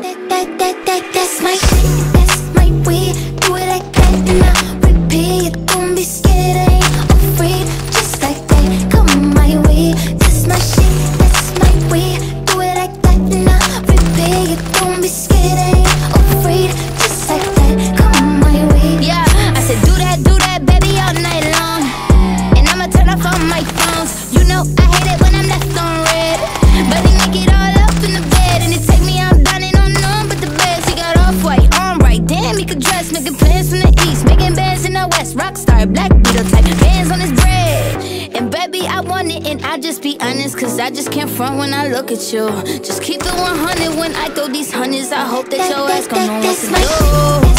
That, that, that, that, that's my shit. no, I hate it when I'm on red. Make it all up in the bed, and me but the best. He got off white, on damn, he dress. Making plans from the east, making bands in the west. Rockstar, Black Beatle type, bands on his bread. And baby, I want it, and I just be I just can't front when I look at you. Just keep it 100 when I throw these hundreds. I hope that, that your ass gon' know what to do.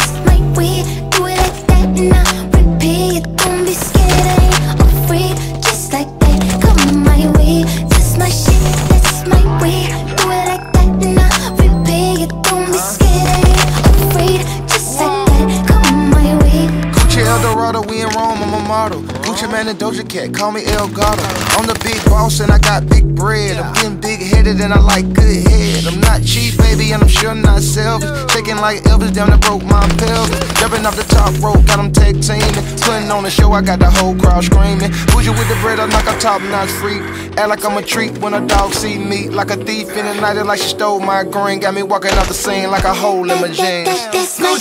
Like good head. I'm not cheap, baby, and I'm sure not selfish. Shaking like Elvis down that broke my pelvis. Jumping off the top rope, got them tag teaming. Putting on the show, I got the whole crowd screaming. Bougie with the bread, I'm like a top notch freak. Act like I'm a treat when a dog see me. Like a thief in the night, like she stole my green. Got me walking out the scene like a hole in my jeans. That's my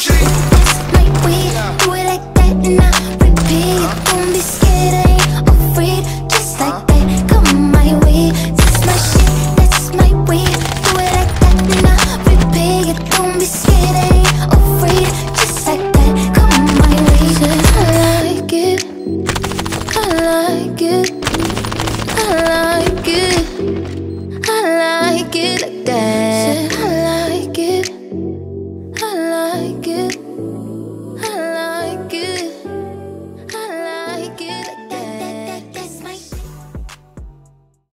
that's my weed. Do like it.